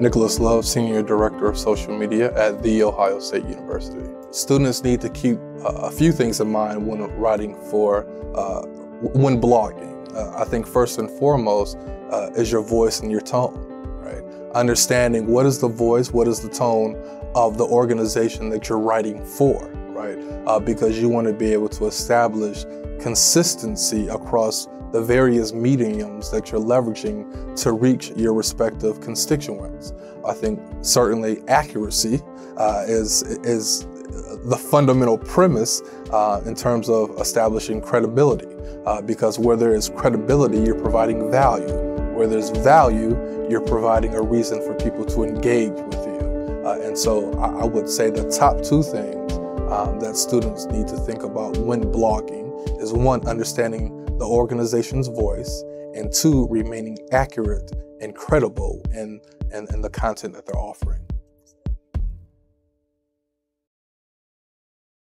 Nicholas Love, Senior Director of Social Media at The Ohio State University. Students need to keep uh, a few things in mind when writing for, uh, when blogging. Uh, I think first and foremost uh, is your voice and your tone, right? Understanding what is the voice, what is the tone of the organization that you're writing for, right? Uh, because you want to be able to establish consistency across the various mediums that you're leveraging to reach your respective constituents. I think certainly accuracy uh, is, is the fundamental premise uh, in terms of establishing credibility. Uh, because where there is credibility, you're providing value. Where there's value, you're providing a reason for people to engage with you. Uh, and so I, I, would say the top two things um, that students need to think about when blogging is one, understanding the organization's voice, and two, remaining accurate and credible in, in, in the content that they're offering.